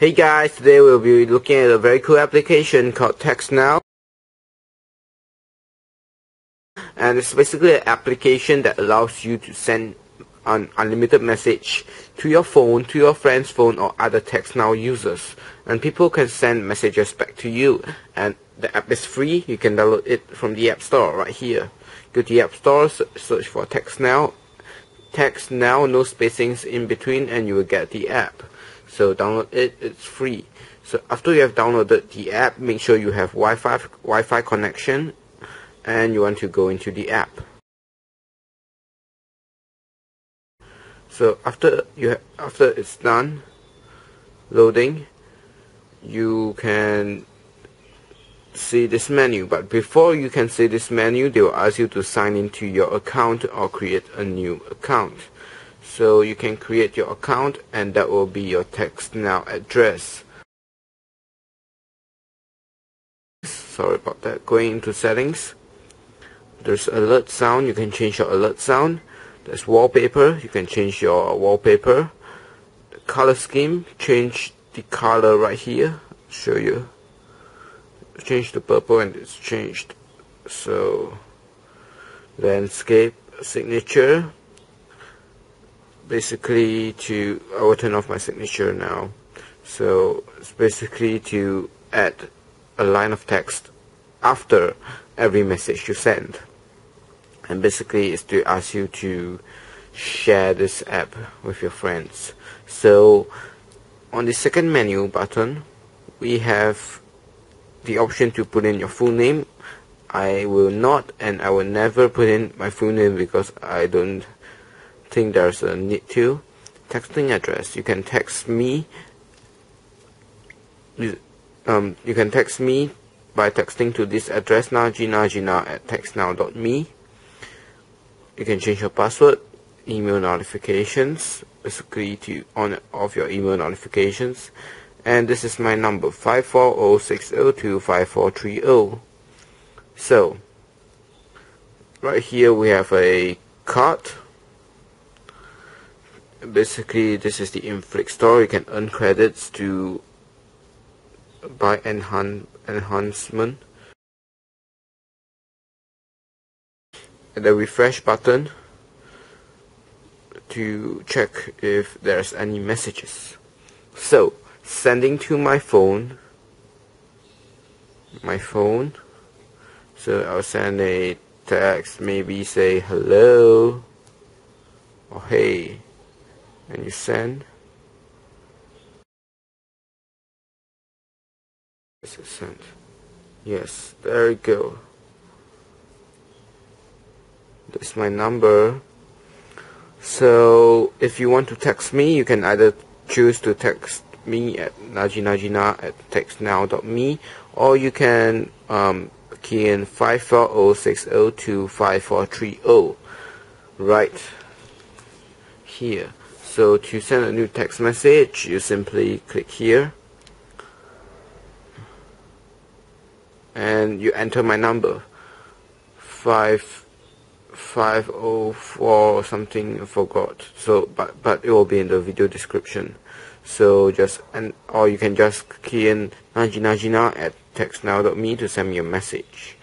Hey guys, today we'll be looking at a very cool application called TextNow. And it's basically an application that allows you to send an unlimited message to your phone, to your friend's phone or other TextNow users. And people can send messages back to you. And the app is free, you can download it from the App Store right here. Go to the App Store, search for TextNow. TextNow, no spacings in between and you will get the app so download it it's free. So after you have downloaded the app make sure you have Wi-Fi Wi-Fi connection and you want to go into the app. So after you after it's done loading you can see this menu. But before you can see this menu they will ask you to sign into your account or create a new account so you can create your account and that will be your TextNow address. Sorry about that. Going into settings. There's alert sound. You can change your alert sound. There's wallpaper. You can change your wallpaper. The color scheme. Change the color right here. Show you. Change the purple and it's changed. So landscape signature basically to I will turn off my signature now. So it's basically to add a line of text after every message you send. And basically it's to ask you to share this app with your friends. So on the second menu button we have the option to put in your full name. I will not and I will never put in my full name because I don't think there's a need to texting address. You can text me. You, um, you can text me by texting to this address najinajina at textnow.me you can change your password email notifications basically to on off your email notifications. And this is my number 54060254030 so right here we have a card basically this is the Enflick's store. You can earn credits to buy enhan enhancement. And the refresh button to check if there's any messages. So sending to my phone my phone. So I'll send a text maybe say hello or hey and you send. This is sent. Yes there you go this is my number. So if you want to text me you can either choose to text me at najinajina at textnow.me or you can um, key in 540602540 right here so to send a new text message, you simply click here. And you enter my number. Five five oh four something I forgot. So but but it will be in the video description. So just and or you can just key in najinajina at textnow.me to send me a message.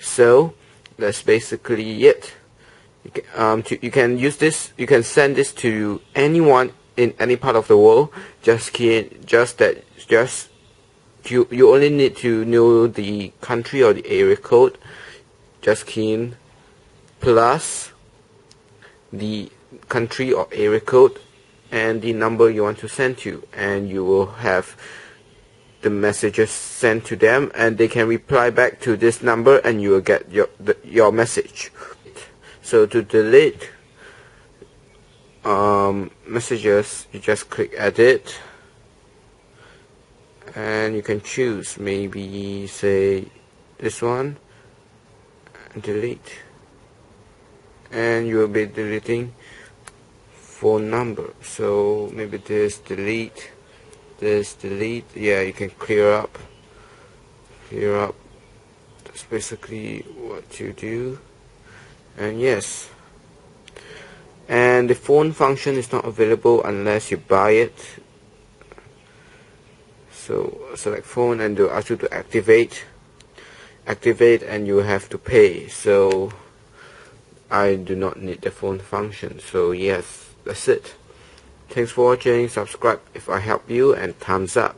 So that's basically it um, to, you can use this you can send this to anyone in any part of the world. Just key just that just you you only need to know the country or the area code. Just key in plus the country or area code and the number you want to send to and you will have the messages sent to them and they can reply back to this number and you will get your the, your message so to delete um, messages you just click edit. And you can choose maybe say this one delete. And you will be deleting phone number. So maybe this delete this delete. Yeah you can clear up clear up. That's basically what you do and yes. And the phone function is not available unless you buy it. So select phone and they'll ask you to activate. Activate and you have to pay. So I do not need the phone function. So yes that's it. Thanks for watching. Subscribe if I help you and thumbs up